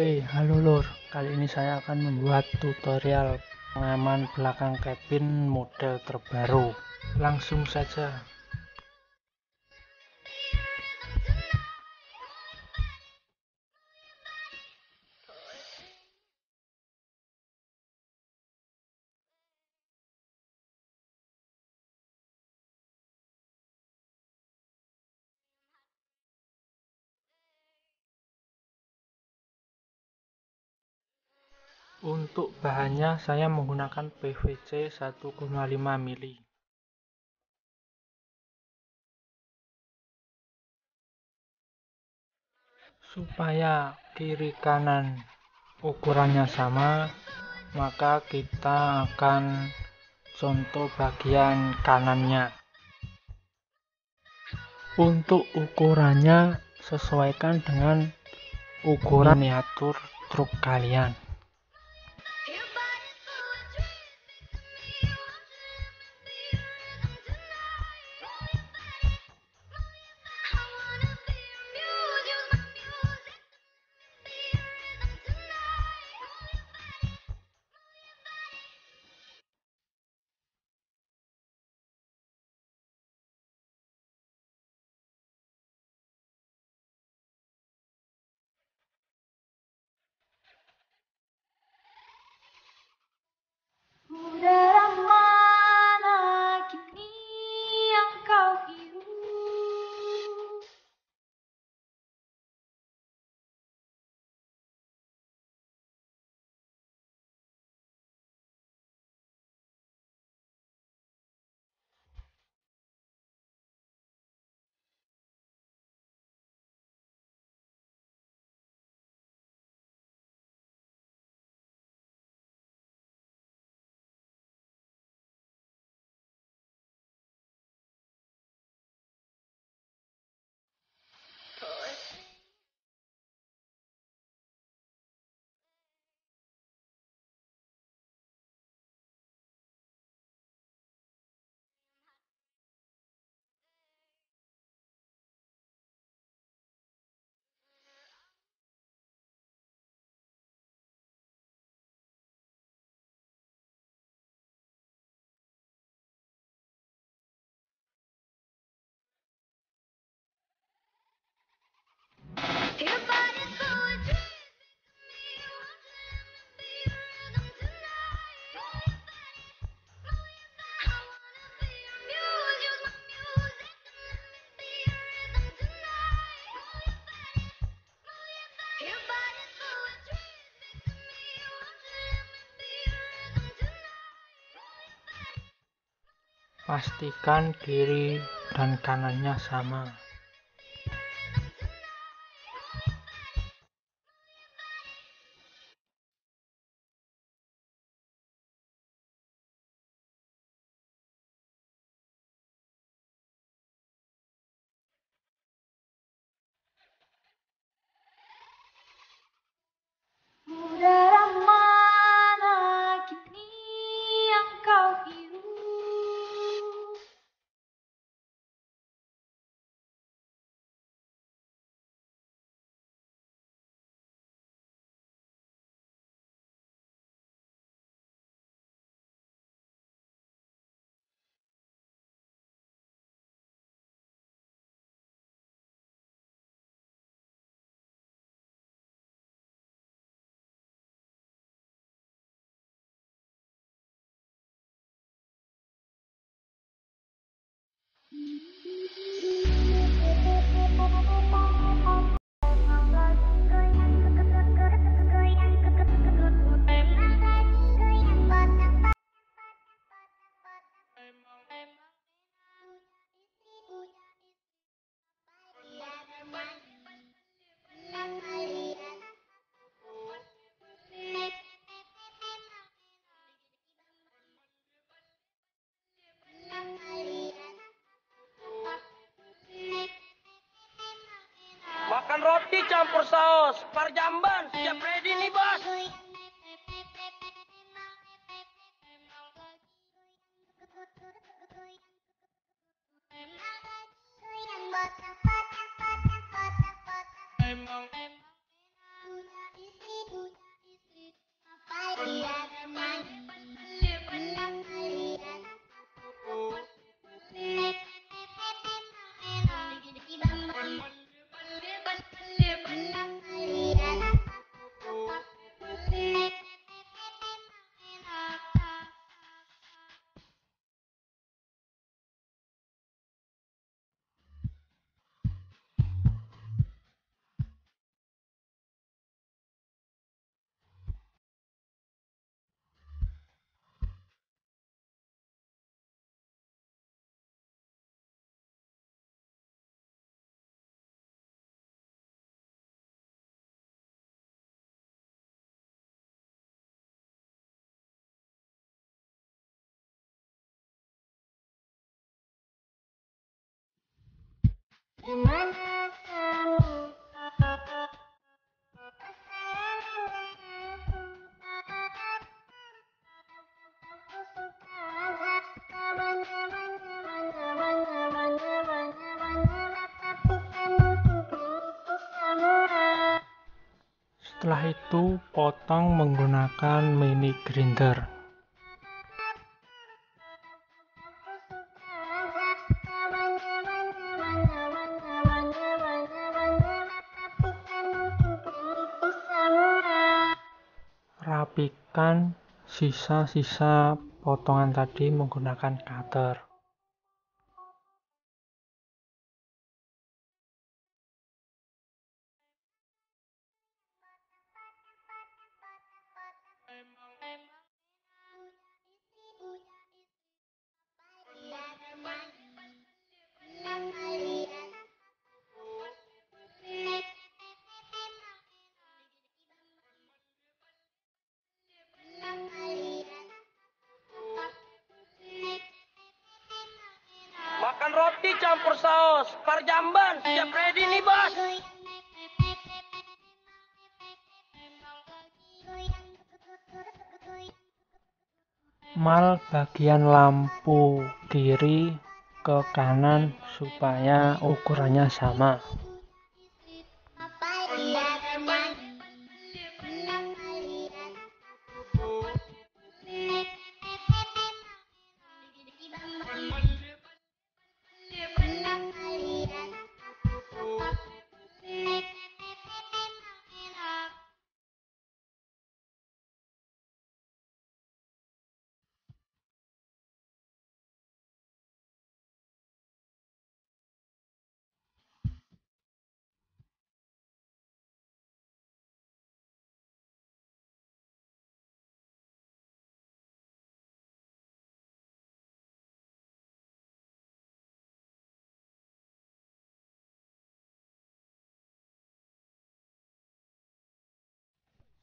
Oke, halo lur. Kali ini saya akan membuat tutorial pengaman belakang cabin model terbaru. Langsung saja. Untuk bahannya saya menggunakan PVC 1,5 mili. Supaya kiri kanan ukurannya sama, maka kita akan contoh bagian kanannya. Untuk ukurannya sesuaikan dengan ukuran miniatur truk kalian. Pastikan kiri dan kanannya sama. Thank you. Makan roti campur saus. Parjamban siap ready nih, Bos. Setelah itu, potong menggunakan mini grinder. Rapikan sisa-sisa potongan tadi menggunakan cutter. Campur saus. Parjamban siap ready nih bos. Mal bagian lampu kiri ke kanan supaya ukurannya sama.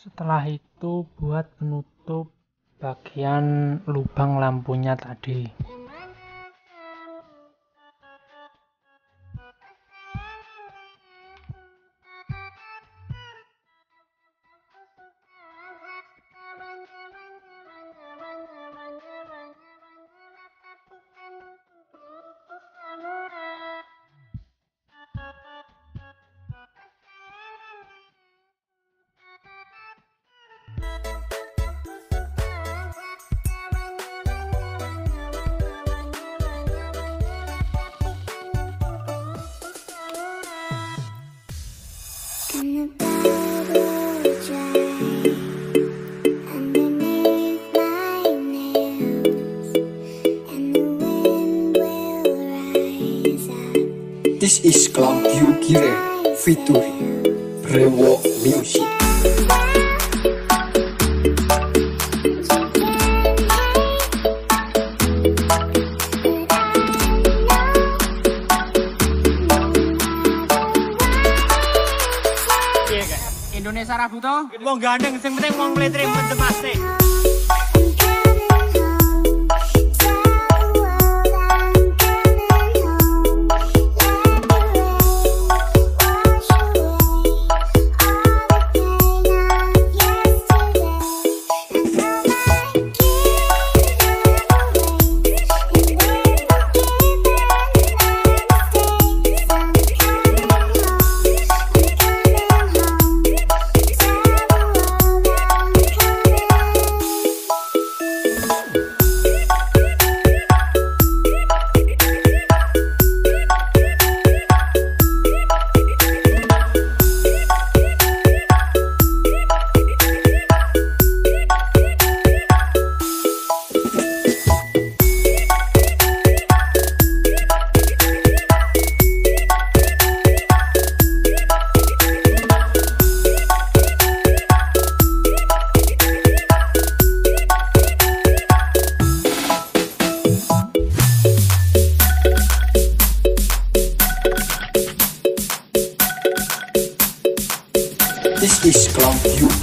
Setelah itu buat penutup bagian lubang lampunya tadi. This is Claudio Gire featuring Rewo Music. Indonesia Rabuto, wong gandeng sing penting wong mletri mendem asik.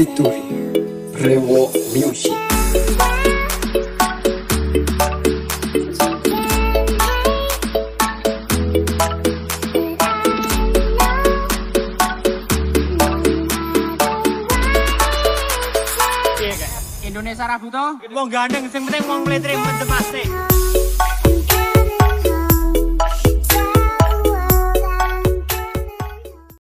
featuring Rewo Music. Indonesia Rabu toh. Wong gandeng sing penting wong mlitri mentem pasti.